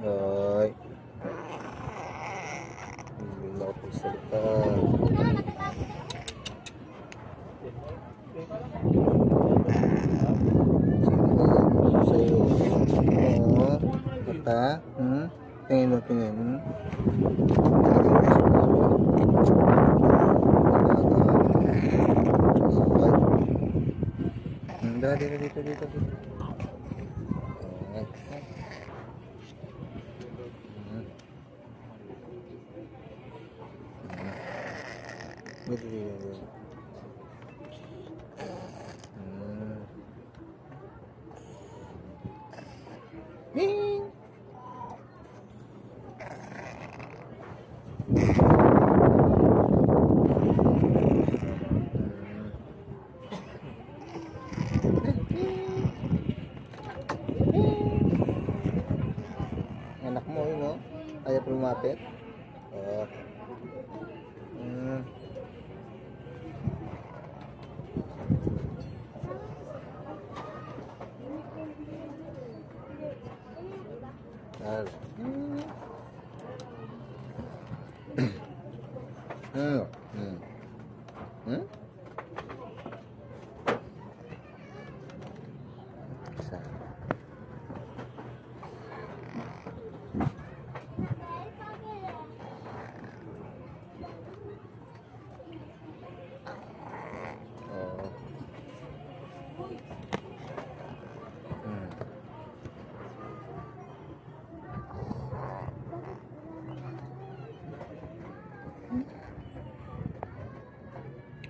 Ay. Hindi na ako salita. Sa'yo? Oo. Mata? Hmm? Tingin mo, tingin. Hmm, dito, dito, dito, dito, Dito, dito, dito. Hmm. Ding! Anak. Oh. Oh. Hmm?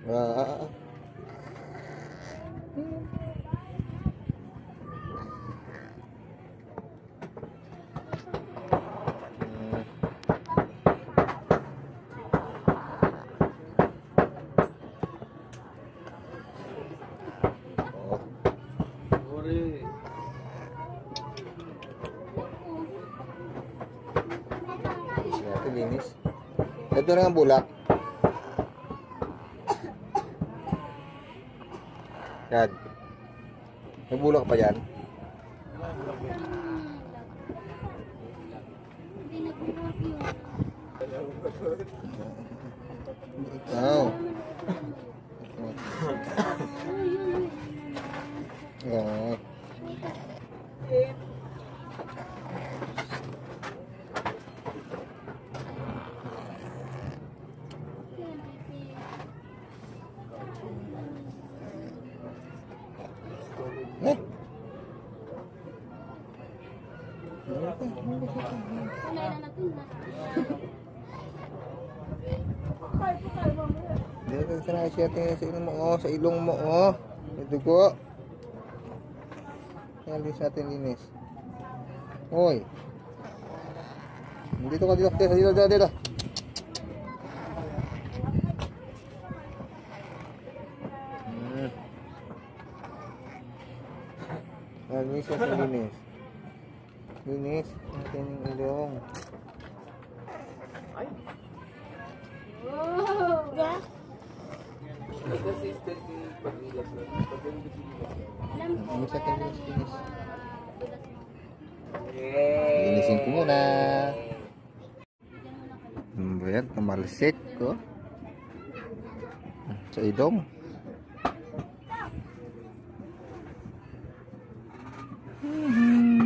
Ah, linis. Ito na ang bulak. Yan. May bulak pa yan. Dito sa na tingin sa ilong mo, oh, sa ilong mo, oh. May dugo. Yan din sa atin linis. Hoy. Dito ka, dito, dito, dito, dito, linis sa atin linis. Linis, natin yung ilong. Linis sa atin linis, linis. Linisin ko muna. Hmm, Ayan, tumalsik ko. Sa ilong.